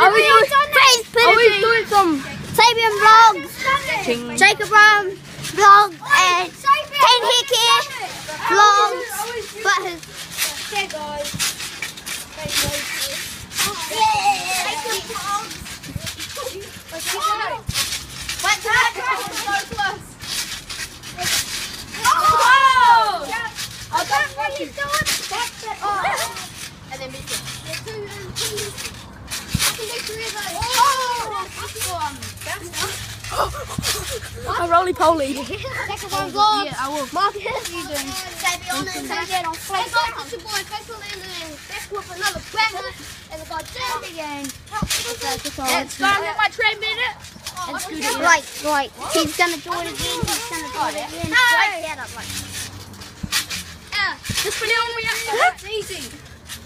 Are we doing face I will some Sabian vlogs, Jacob Brown vlogs and Ken Hickey vlogs. But guys. Yeah. A roly poly. Jacob Rhind vlog. Yeah, I will. Marcus, you doing? Stay on it. Stay on Facebook. It's your boy Facebook and back with another banger. And we got Jamie again. It's starting at my train minute. And Scooter. Right, right. He's gonna do it again. He's gonna do it again. Right, get up, like. Just put it on me. That's easy.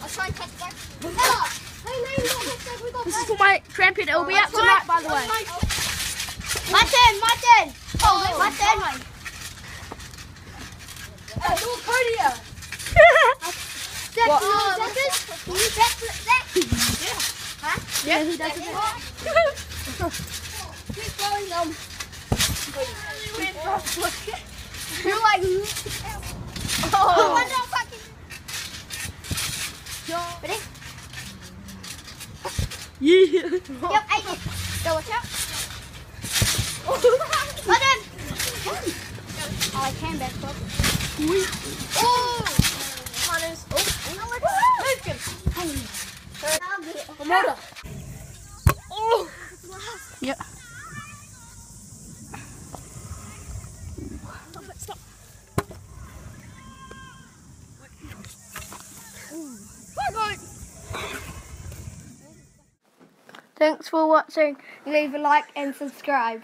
I'll try and catch back. Hey, man, you got this, we got This is for my trampet. It'll be out tonight, by the way. My turn, my turn. Oh, my turn. Hey, do a podium. Zach, you know Zach? Can you backflip Zach? Yeah, he does it. Keep going, um. You're like, Oh, one more fucking. Ready? yeah. Yep, I did. Go, watch out. My turn. Oh, I can backflip. Oh! Hunters. Oh, Promoter. Oh. Yeah. Stop. Thanks for watching. Leave a like and subscribe.